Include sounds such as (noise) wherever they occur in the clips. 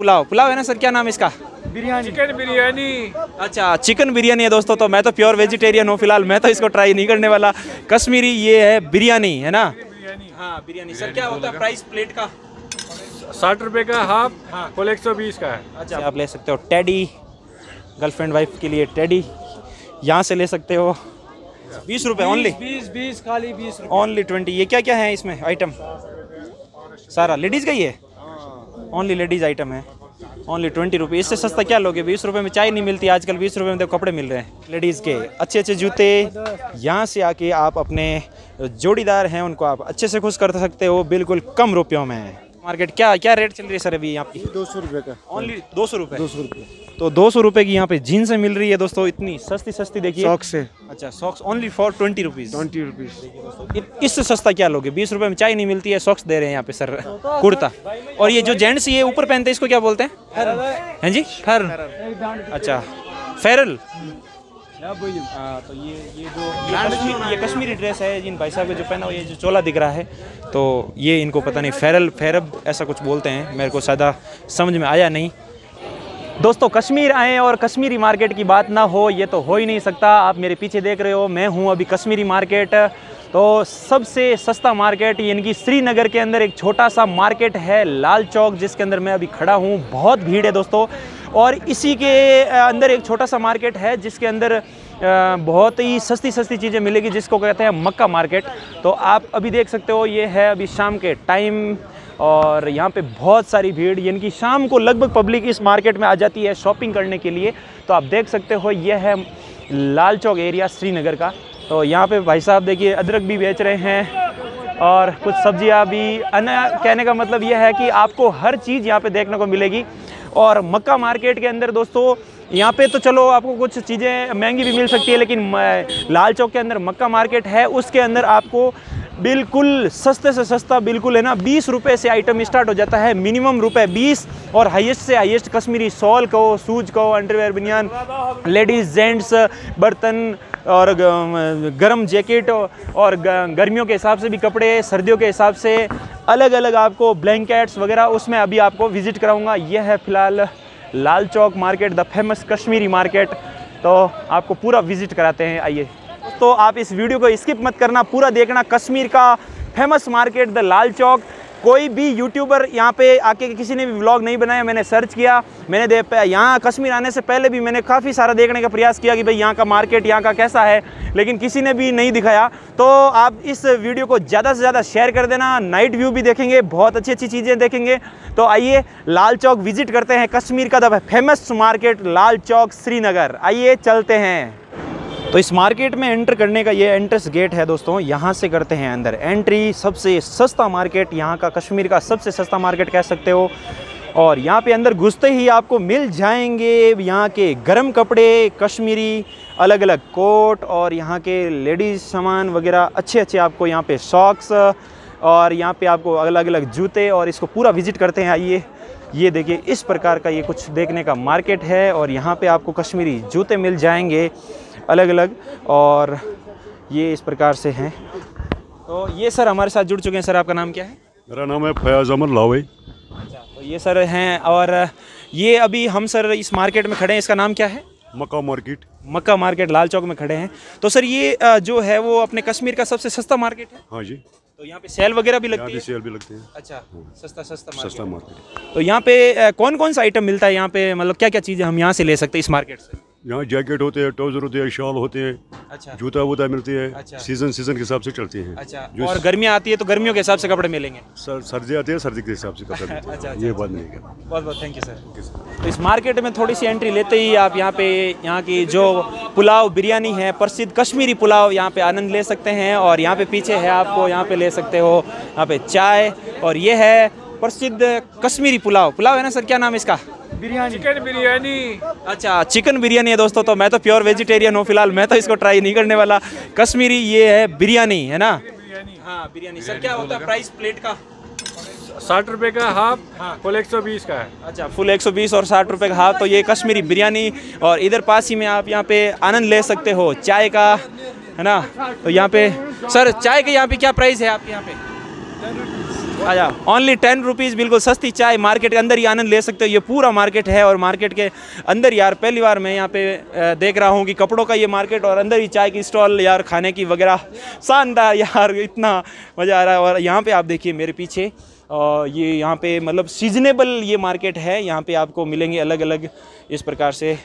पुलाव पुलाव है ना सर? क्या नाम इसका? बिरयानी। चिकन बिरयानी। अच्छा चिकन बिरयानी है दोस्तों तो मैं तो प्योर वेजिटेरियन हूँ फ़िलहाल मैं तो इसको ट्राई नहीं करने वाला। कश्मीरी ये है बिरयानी है ना? हाँ बिरयानी। सर क्या होता है प्राइस प्लेट का? साठ रुपए का हाफ़ फुल एक सौ बीस का है। अच्छा आप ले सकते हो टेडी गर्लफ्रेंड वाइफ के लिए टेडी यहाँ से ले सकते हो। बीस रुपए ओनली बीस बीस खाली बीस ओनली ट्वेंटी ये क्या क्या है इसमें? आइटम सारा। लेडीज़ का ही है ओनली लेडीज़ आइटम है। ओनली ट्वेंटी रुपये इससे सस्ता क्या लोगे? बीस रुपये में चाय नहीं मिलती आजकल। बीस रुपये में देखो कपड़े मिल रहे हैं लेडीज़ के। अच्छे अच्छे जूते। यहाँ से आके आप अपने जोड़ीदार हैं, उनको आप अच्छे से खुश कर सकते हो। बिल्कुल कम रुपयों में। मार्केट क्या क्या रेट चल रही है सर अभी यहाँ की दो सौ रुपये का। ओनली दो सौ रुपये? दो सौ रुपये। तो दो सौ रुपये की यहाँ पे जीन्स मिल रही है दोस्तों इतनी सस्ती सस्ती देखिए। सॉक से। अच्छा socks only for twenty rupees twenty rupees इससे सस्ता क्या लोगे? बीस रुपए में चाय नहीं मिलती है सॉक्स दे रहे हैं यहाँ पे सर कुर्ता। और ये जो जेंट्स ये ऊपर पहनते हैं इसको क्या बोलते हैं? हैं जी? फर अच्छा फेरल हाँ तो ये ये जो ये कश्मीरी ये कश्मीरी ड्रेस है जिन भाई साहब के जो पहना हुआ ये जो चोला दिख रहा है तो ये इनको पता नहीं फेरल फेरब ऐसा कुछ बोलते हैं मेरे को ज़्यादा समझ में आया नहीं। दोस्तों कश्मीर आए और कश्मीरी मार्केट की बात ना हो ये तो हो ही नहीं सकता। आप मेरे पीछे देख रहे हो मैं हूँ अभी कश्मीरी मार्केट। तो सबसे सस्ता मार्केट यानी कि श्रीनगर के अंदर एक छोटा सा मार्केट है लाल चौक जिसके अंदर मैं अभी खड़ा हूँ। बहुत भीड़ है दोस्तों। और इसी के अंदर एक छोटा सा मार्केट है, जिसके अंदर बहुत ही सस्ती सस्ती चीज़ें मिलेगी, जिसको कहते हैं मक्का मार्केट। तो आप अभी देख सकते हो, ये है अभी शाम के टाइम, और यहाँ पे बहुत सारी भीड़, यानी कि शाम को लगभग पब्लिक इस मार्केट में आ जाती है शॉपिंग करने के लिए। तो आप देख सकते हो, ये है लाल चौक एरिया श्रीनगर का। तो यहाँ पे भाई साहब देखिए, अदरक भी बेच रहे हैं, और कुछ सब्ज़ियाँ भी। कहने का मतलब यह है कि आपको हर चीज़ यहाँ पे देखने को मिलेगी। और मक्का मार्केट के अंदर दोस्तों, यहाँ पे तो चलो आपको कुछ चीज़ें महँगी भी मिल सकती है, लेकिन लाल चौक के अंदर मक्का मार्केट है, उसके अंदर आपको बिल्कुल सस्ते से सस्ता बिल्कुल है ना, बीस रुपये से आइटम स्टार्ट हो जाता है, मिनिमम रुपए बीस, और हाईएस्ट से हाईएस्ट कश्मीरी सॉल कहो, सूज कहो, अंडरवेयर, बनियान, लेडीज़, जेंट्स, बर्तन, और गर्म जैकेट, और गर्मियों के हिसाब से भी कपड़े, सर्दियों के हिसाब से अलग अलग आपको ब्लैंकेट्स वगैरह उसमें अभी आपको विज़िट कराऊँगा। यह है फ़िलहाल Lal Chowk market the famous Kashmiri market तो आपको पूरा विज़िट कराते हैं। आइए। तो आप इस वीडियो को स्किप मत करना, पूरा देखना कश्मीर का famous market the Lal Chowk. कोई भी यूट्यूबर यहाँ पे आके किसी ने भी व्लॉग नहीं बनाया, मैंने सर्च किया, मैंने यहाँ कश्मीर आने से पहले भी मैंने काफ़ी सारा देखने का प्रयास किया कि भाई यहाँ का मार्केट यहाँ का कैसा है, लेकिन किसी ने भी नहीं दिखाया। तो आप इस वीडियो को ज़्यादा से ज़्यादा शेयर कर देना नाइट व्यू भी देखेंगे, बहुत अच्छी अच्छी चीज़ें देखेंगे। तो आइए लाल चौक विज़िट करते हैं, कश्मीर का the famous market Lal Chowk, Srinagar. आइए चलते हैं। तो इस मार्केट में एंटर करने का ये एंट्रेंस गेट है दोस्तों, यहाँ से करते हैं अंदर। एंट्री सबसे सस्ता मार्केट यहाँ का कश्मीर का सबसे सस्ता मार्केट कह सकते हो। और यहाँ पे अंदर घुसते ही आपको मिल जाएँगे यहाँ के गर्म कपड़े, कश्मीरी अलग अलग कोट और यहाँ के लेडीज़ सामान वगैरह अच्छे अच्छे आपको यहाँ पे सॉक्स और यहाँ पे आपको अलग अलग जूते और इसको पूरा विज़िट करते हैं, आइए। ये देखिए इस प्रकार का ये कुछ देखने का मार्केट है और यहाँ पे आपको कश्मीरी जूते मिल जाएँगे अलग अलग और ये इस प्रकार से हैं। तो ये सर हमारे साथ जुड़ चुके हैं। सर आपका नाम क्या है? मेरा नाम है फयाज अमर लावई अच्छा तो ये सर हैं और ये अभी हम सर इस मार्केट में खड़े हैं। इसका नाम क्या है? मक्का मार्केट। मक्का मार्केट लाल चौक में खड़े हैं। तो सर ये जो है वो अपने कश्मीर का सबसे सस्ता मार्केट है? हाँ जी। तो यहाँ पे सेल वगैरह भी लगती है? सेल भी लगते हैं। अच्छा सस्ता सस्ता मार्केट सस्ता मार्केट तो यहाँ पे कौन कौन सा आइटम मिलता है यहाँ पे? मतलब क्या क्या चीज़ें हम यहाँ से ले सकते हैं इस मार्केट से? यहाँ जैकेट होते हैं ट्राउज़र होते हैं शॉल होते हैं अच्छा। जूता वूता मिलते हैं अच्छा। सीज़न सीज़न के हिसाब से चलते हैं। अच्छा और गर्मियाँ आती है तो गर्मियों के हिसाब से कपड़े मिलेंगे? सर सर्दी आती है सर्दी के हिसाब से कपड़े मिलते (laughs) अच्छा, हैं। अच्छा, ये बात नहीं है। बहुत बहुत थैंक यू सर तो इस मार्केट में थोड़ी सी एंट्री लेते ही आप यहाँ पे यहाँ की जो पुलाव बिरयानी है प्रसिद्ध कश्मीरी पुलाव यहाँ पे आनंद ले सकते हैं और यहाँ पे पीछे है आपको यहाँ पे ले सकते हो यहाँ पे चाय और ये है प्रसिद्ध कश्मीरी पुलाव। पुलाव है ना सर? क्या नाम है इसका? बिरयानी। चिकन बिरयानी। अच्छा चिकन बिरयानी है दोस्तों तो मैं तो प्योर वेजिटेरियन हूँ फ़िलहाल मैं तो इसको ट्राई नहीं करने वाला। कश्मीरी ये है बिरयानी है ना? हाँ बिरयानी। सर क्या होता है प्राइस प्लेट का? साठ रुपए का हाफ़ हाँ। फुल एक सौ बीस का है। अच्छा फुल 120 और 60 रुपए का हाफ़ तो ये कश्मीरी बिरयानी। और इधर पास ही में आप यहाँ पे आनंद ले सकते हो चाय का है ना? तो यहाँ पे सर चाय के यहाँ पे क्या प्राइस है आपके यहाँ पे? आजा ओनली टेन रुपीज़ बिल्कुल सस्ती चाय मार्केट के अंदर ही आनंद ले सकते हो। ये पूरा मार्केट है और मार्केट के अंदर यार पहली बार मैं यहाँ पे देख रहा हूँ कि कपड़ों का ये मार्केट और अंदर ही चाय की स्टॉल यार खाने की वगैरह। शानदार यार इतना मज़ा आ रहा है। और यहाँ पे आप देखिए मेरे पीछे और ये यहाँ पे मतलब सीजनेबल ये मार्केट है। यहाँ पे आपको मिलेंगे अलग अलग इस प्रकार से अ,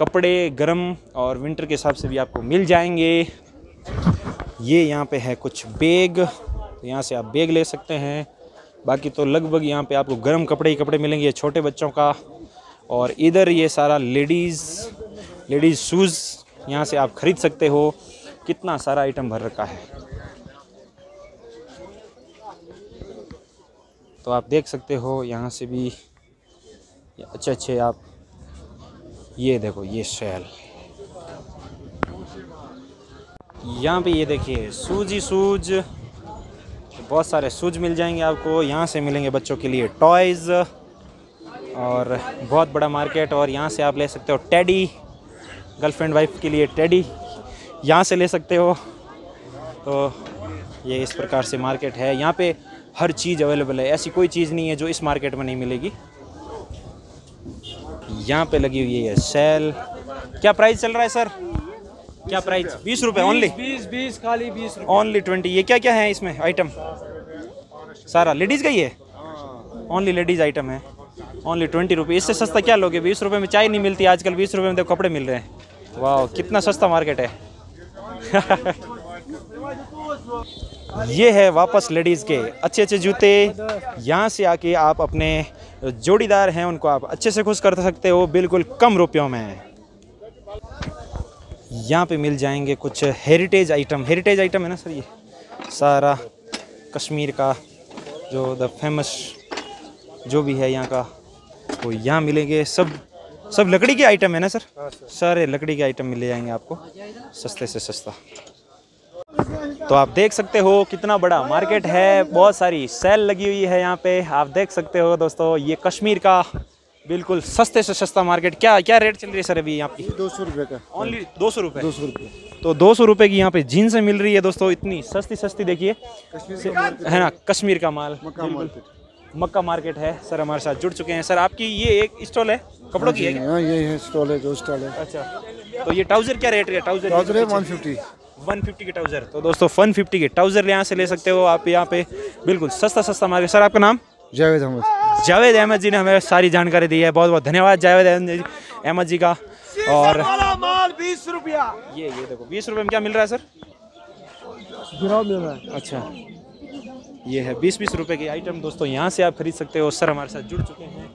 कपड़े गर्म और विंटर के हिसाब से भी आपको मिल जाएँगे। ये यहाँ पे है कुछ बैग। यहाँ से आप बैग ले सकते हैं। बाकी तो लगभग यहाँ पे आपको गर्म कपड़े ही कपड़े मिलेंगे छोटे बच्चों का। और इधर ये सारा लेडीज़ लेडीज़ शूज़ यहाँ से आप ख़रीद सकते हो। कितना सारा आइटम भर रखा है। तो आप देख सकते हो यहाँ से भी अच्छे अच्छे आप, ये देखो, ये सेल यहाँ पे ये देखिए, सूज ही सूज बहुत सारे सूज मिल जाएँगे आपको। यहाँ से मिलेंगे बच्चों के लिए टॉयज़ और बहुत बड़ा मार्केट और यहाँ से आप ले सकते हो टेडी गर्लफ्रेंड वाइफ के लिए टेडी यहाँ से ले सकते हो। तो ये इस प्रकार से मार्केट है। यहाँ पे हर चीज़ अवेलेबल है। ऐसी कोई चीज़ नहीं है जो इस मार्केट में नहीं मिलेगी। यहाँ पे लगी हुई है सेल क्या प्राइस चल रहा है सर क्या प्राइस बीस रुपये ओनली बीस बीस खाली बीस ओनली ट्वेंटी ये क्या क्या है इसमें? आइटम सारा। लेडीज़ का ही है। ओनली लेडीज़ आइटम है। ओनली ट्वेंटी रुपये। इससे सस्ता क्या लोगे? बीस रुपये में चाय नहीं मिलती। आजकल बीस रुपये में तो कपड़े मिल रहे हैं। वाह कितना सस्ता मार्केट है। (laughs) ये है वापस लेडीज़ के। अच्छे अच्छे जूते। यहाँ से आके आप अपने जोड़ीदार हैं उनको आप अच्छे से खुश कर सकते हो। बिल्कुल कम रुपयों में। यहाँ पे मिल जाएँगे कुछ हेरिटेज आइटम हेरिटेज आइटम है ना सर ये? सारा कश्मीर का जो द फ़ेमस जो भी है यहाँ का वो यहाँ मिलेंगे। सब सब लकड़ी के आइटम है ना सर? सारे। लकड़ी के आइटम मिल जाएँगे आपको सस्ते से सस्ता। तो आप देख सकते हो कितना बड़ा मार्केट है। बहुत सारी सेल लगी हुई है यहाँ पे। आप देख सकते हो दोस्तों ये कश्मीर का बिल्कुल सस्ते से सस्ता मार्केट। क्या क्या रेट चल रही है सर अभी यहाँ की दो सौ रुपये का। ओनली दो सौ रुपये दो सौ रुपये तो दो सौ रुपये की यहाँ पे जीन्स मिल रही है दोस्तों इतनी सस्ती सस्ती देखिए। है। ना कश्मीर का माल। मक्का मार्केट मक्का मार्केट है सर हमारे साथ जुड़ चुके हैं। सर आपकी ये एक स्टॉल है? कपड़ों की है हाँ ये है स्टॉल है जो स्टॉल है। अच्छा। तो ये ट्राउज़र क्या रेट है? ट्राउज़र ट्राउज़र है वन फिफ्टी वन फिफ्टी के ट्राउज़र। तो दोस्तों वन फिफ्टी के ट्राउज़र यहाँ से ले सकते हो आप यहाँ पे। बिल्कुल सस्ता सस्ता मार्केट। सर आपका नाम? जावेद अहमद। जावेद अहमद जी ने हमें सारी जानकारी दी है। बहुत बहुत धन्यवाद जावेद अहमद जी- अहमद जी का। और माल बीस रुपया। ये ये देखो बीस रुपये में क्या मिल रहा है सर? गिराव मिल रहा है। अच्छा। ये है बीस बीस रुपये की आइटम दोस्तों यहाँ से आप खरीद सकते हो। सर हमारे साथ जुड़ चुके हैं।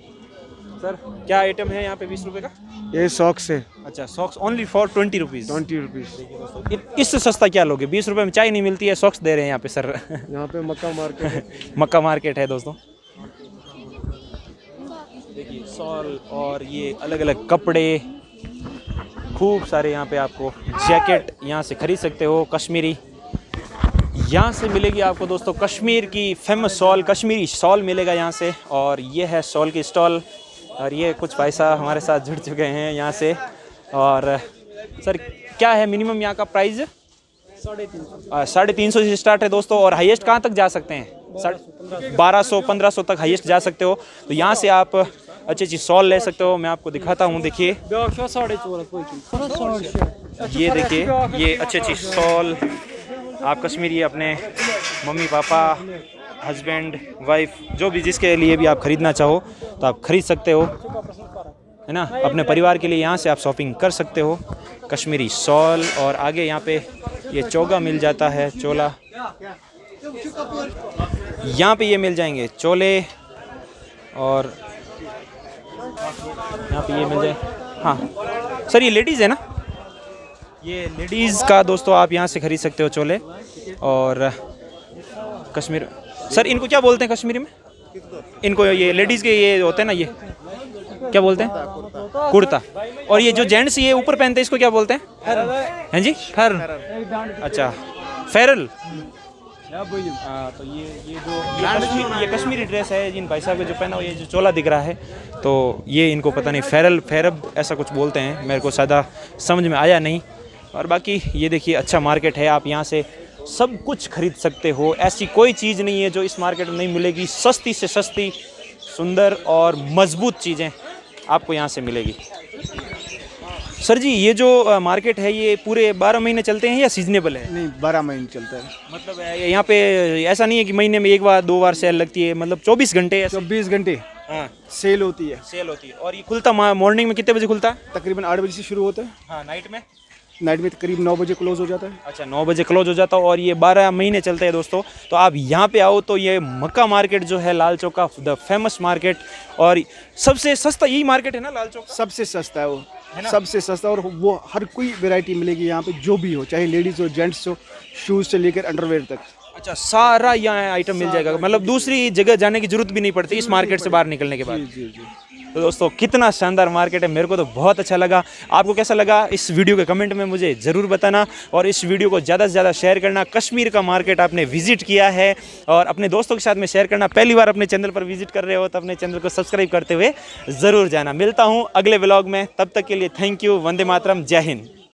सर क्या आइटम है यहाँ पे बीस रुपये का? ये सॉक्स है। अच्छा socks only for twenty rupees twenty rupees इससे सस्ता क्या लोगे? बीस रुपये में चाय नहीं मिलती है सॉक्स दे रहे हैं यहाँ पे सर। यहाँ पे मक्का मार्केट (laughs) मक्का मार्केट है दोस्तों। सॉल और ये अलग अलग कपड़े खूब सारे यहाँ पे आपको जैकेट यहाँ से खरीद सकते हो कश्मीरी। यहाँ से मिलेगी आपको दोस्तों कश्मीर की फ़ेमस सॉल कश्मीरी सॉल मिलेगा यहाँ से और ये है सॉल की स्टॉल और ये कुछ भाई साहब हमारे साथ जुड़ चुके हैं यहाँ से और सर क्या है मिनिमम यहाँ का प्राइस साढ़े तीन सौ। से स्टार्ट है दोस्तों और हाईएस्ट कहाँ तक जा सकते हैं? बारह सौ पंद्रह सौ तक हाईएस्ट जा सकते हो। तो यहाँ से आप अच्छी अच्छी सॉल ले सकते हो, मैं आपको दिखाता हूँ, देखिए। ये देखिए, ये अच्छी अच्छी सॉल, आप कश्मीरी अपने मम्मी, पापा, हस्बैंड, वाइफ, जो भी जिसके लिए भी आप ख़रीदना चाहो तो आप ख़रीद सकते हो, है ना? अपने परिवार के लिए यहाँ से आप शॉपिंग कर सकते हो, कश्मीरी सॉल, और आगे यहाँ पे ये चोगा मिल जाता है, चोला। यहाँ पे ये मिल जाएँगे, चोले, और यहाँ पे ये मिल जाए। हाँ। सर ये लेडीज़ है ना? ये लेडीज़ का दोस्तों आप यहाँ से खरीद सकते हो चोले और कश्मीर। सर इनको क्या बोलते हैं कश्मीरी में? इनको ये लेडीज़ के ये होते हैं ना ये। क्या बोलते हैं? कुर्ता। और ये जो जेंट्स ये ऊपर पहनते हैं इसको क्या बोलते हैं? हैं जी? फर। अच्छा। फेरल। तो ये ये जो ये ये कश्मीरी ड्रेस है जिन भाई साहब का जो पहना हुआ ये जो चोला दिख रहा है तो ये इनको पता नहीं फेरल फेरब ऐसा कुछ बोलते हैं मेरे को ज़्यादा समझ में आया नहीं। और बाकी ये देखिए अच्छा मार्केट है आप यहाँ से सब कुछ खरीद सकते हो ऐसी कोई चीज़ नहीं है जो इस मार्केट में नहीं मिलेगी सस्ती से सस्ती सुंदर और मज़बूत चीज़ें आपको यहाँ से मिलेगी। सर जी ये जो मार्केट है ये पूरे बारह महीने चलते हैं या सीजनेबल है? नहीं बारह महीने चलता है। मतलब यहाँ पे ऐसा नहीं है कि महीने में एक बार दो बार सेल लगती है मतलब चौबीस घंटे चौबीस घंटे हाँ। सेल होती है। सेल होती है। और ये खुलता मॉर्निंग में कितने बजे खुलता? है तकरीबन आठ बजे से शुरू होता है। हाँ नाइट में? नाइट में करीब नौ बजे क्लोज हो जाता है। अच्छा नौ बजे क्लोज हो जाता है और ये बारह महीने चलते हैं दोस्तों। तो आप यहाँ पे आओ तो ये मक्का मार्केट जो है लाल चौक का द फ़ेमस मार्केट और सबसे सस्ता यही मार्केट है ना लाल चौक सबसे सस्ता है वो। सबसे सस्ता और वो हर कोई वैरायटी मिलेगी यहाँ पे जो भी हो चाहे लेडीज़ हो जेंट्स हो शूज़ से लेकर अंडरवेयर तक। अच्छा सारा यहाँ आइटम मिल जाएगा। मतलब दूसरी जगह जाने की ज़रूरत भी नहीं पड़ती इस मार्केट से बाहर निकलने के बाद। जी जी। तो दोस्तों, कितना शानदार मार्केट है। मेरे को तो बहुत अच्छा लगा। आपको कैसा लगा? इस वीडियो के कमेंट में मुझे ज़रूर बताना और इस वीडियो को ज़्यादा से ज़्यादा शेयर करना। कश्मीर का मार्केट आपने विज़िट किया है और अपने दोस्तों के साथ में शेयर करना। पहली बार अपने चैनल पर विज़िट कर रहे हो तो अपने चैनल को सब्सक्राइब करते हुए ज़रूर जाना। मिलता हूँ अगले ब्लॉग में। तब तक के लिए थैंक यू वंदे मातरम, जय हिंद।